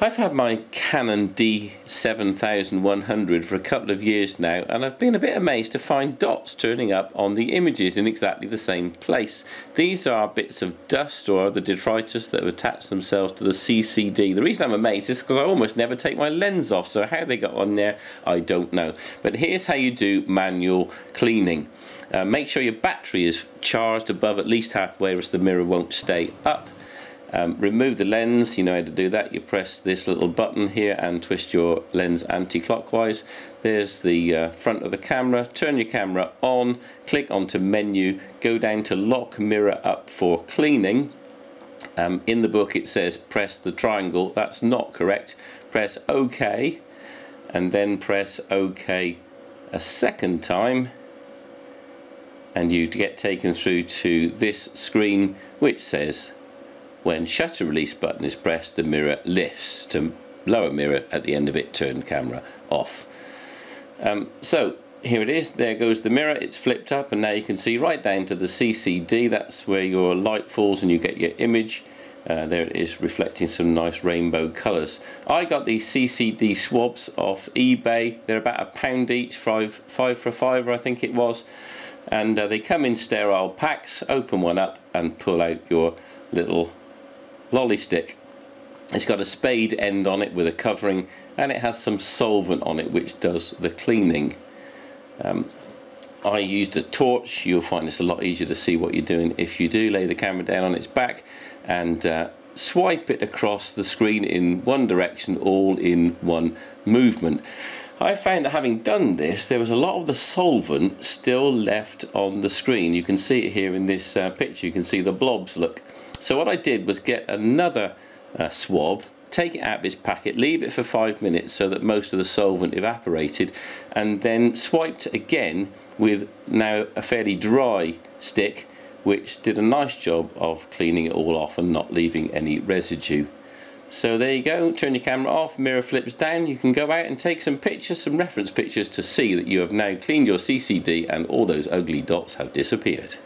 I've had my Canon D7100 for a couple of years now and I've been a bit amazed to find dots turning up on the images in exactly the same place. These are bits of dust or other detritus that have attached themselves to the CCD. The reason I'm amazed is because I almost never take my lens off so how they got on there I don't know. But here's how you do manual cleaning. Uh, make sure your battery is charged above at least halfway or else the mirror won't stay up. Um, remove the lens, you know how to do that. You press this little button here and twist your lens anti-clockwise. There's the uh, front of the camera. Turn your camera on, click onto menu, go down to lock mirror up for cleaning. Um, in the book it says press the triangle. That's not correct. Press OK and then press OK a second time and you get taken through to this screen which says when shutter release button is pressed, the mirror lifts to lower mirror at the end of it, turn camera off. Um, so here it is, there goes the mirror, it's flipped up and now you can see right down to the CCD, that's where your light falls and you get your image. Uh, there it is reflecting some nice rainbow colours. I got these CCD swabs off eBay, they're about a pound each, five, five for a fiver I think it was. And uh, they come in sterile packs, open one up and pull out your little lolly stick. It's got a spade end on it with a covering and it has some solvent on it which does the cleaning. Um, I used a torch, you'll find it's a lot easier to see what you're doing if you do. Lay the camera down on its back and uh, swipe it across the screen in one direction all in one movement. I found that having done this there was a lot of the solvent still left on the screen. You can see it here in this uh, picture, you can see the blobs look. So what I did was get another uh, swab, take it out of its packet, leave it for five minutes so that most of the solvent evaporated, and then swiped again with now a fairly dry stick, which did a nice job of cleaning it all off and not leaving any residue. So there you go, turn your camera off, mirror flips down, you can go out and take some pictures, some reference pictures to see that you have now cleaned your CCD and all those ugly dots have disappeared.